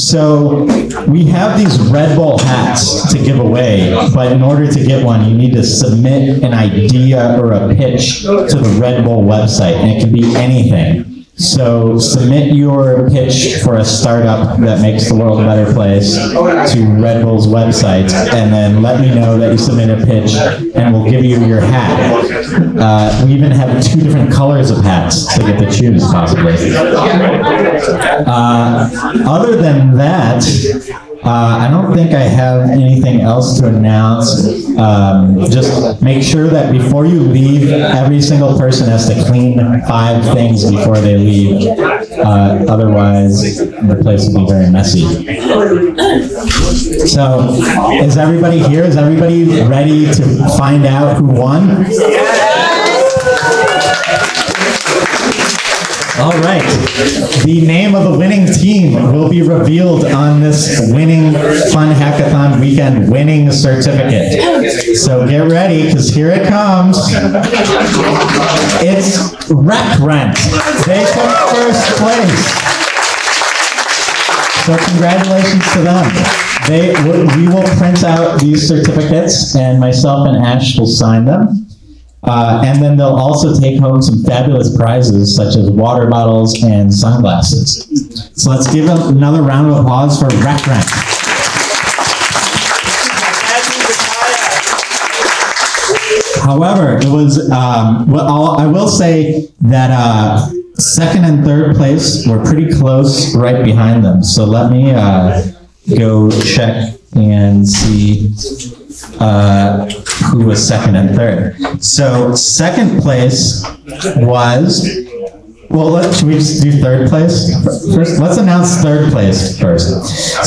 so we have these Red Bull hats to give away, but in order to get one, you need to submit an idea or a pitch to the Red Bull website, and it can be anything. So submit your pitch for a startup that makes the world a better place to Red Bull's website, and then let me know that you submit a pitch, and we'll give you your hat. Uh, we even have two different colors of hats to get to choose, possibly. Uh, other than that, uh, I don't think I have anything else to announce. Um, just make sure that before you leave, every single person has to clean five things before they leave. Uh, otherwise, the place will be very messy. So, is everybody here? Is everybody ready to find out who won? All right. The name of the winning team will be revealed on this winning Fun Hackathon weekend winning certificate. So get ready, because here it comes. It's Rec Rent. They took first place. So congratulations to them. They, we will print out these certificates, and myself and Ash will sign them. Uh, and then they'll also take home some fabulous prizes such as water bottles and sunglasses. So let's give them another round of applause for Rec Rent. However, it was, um, well, I will say that uh, second and third place were pretty close right behind them. So let me uh, go check and see uh, who was second and third. So second place was, well, let, should we just do third place first? Let's announce third place first.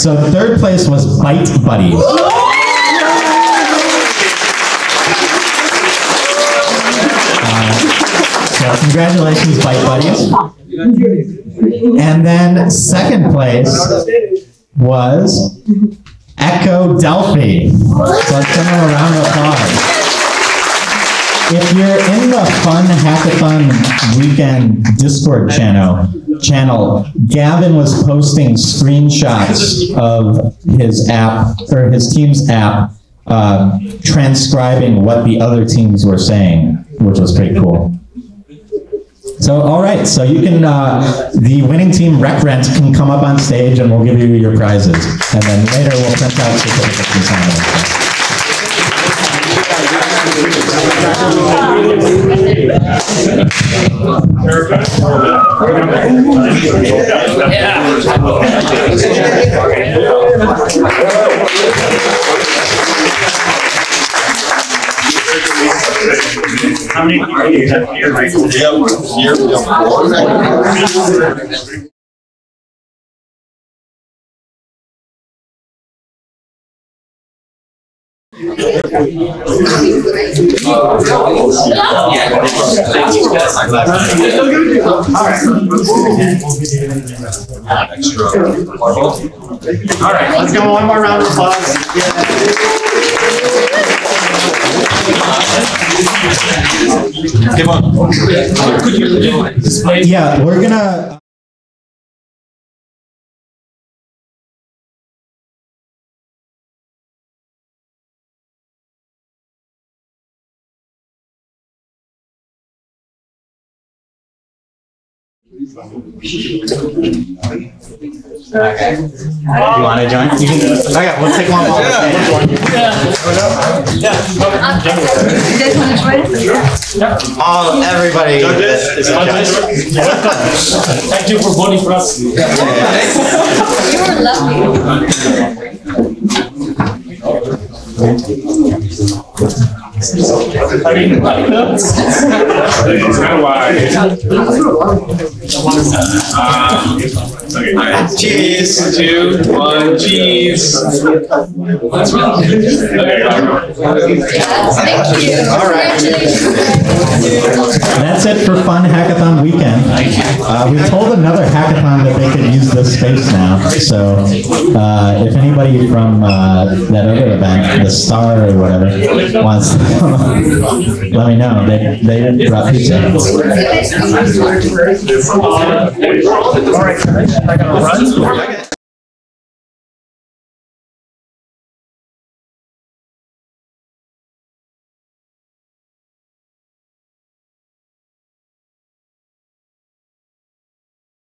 So third place was Bite Buddies. Uh, so congratulations, Bite Buddies. And then second place was Echo Delphi. So let's give them a round of applause. If you're in the Fun Hackathon Weekend Discord channel, channel, Gavin was posting screenshots of his app or his team's app uh, transcribing what the other teams were saying, which was pretty cool. So, all right, so you can, uh, the winning team, Rec Rent, can come up on stage and we'll give you your prizes. And then later we'll print out certificates and sign them. All right, let's go one more round of applause. Come on. Could you? Yeah, we're gonna. You want to join? You can, okay, we'll take one more. You guys want to join us? All, everybody. Judges? is. Thank you for voting for us. You were lovely. It's kind of wide. Cheese, two, one, cheese. That's Thank you. All right. Congratulations. That's it for Fun Hackathon Weekend. Uh, we told another hackathon that they could use this space now. So uh, if anybody from uh, that other event, the Star or whatever, wants let me know. They, they brought pizza. All right, I gotta run.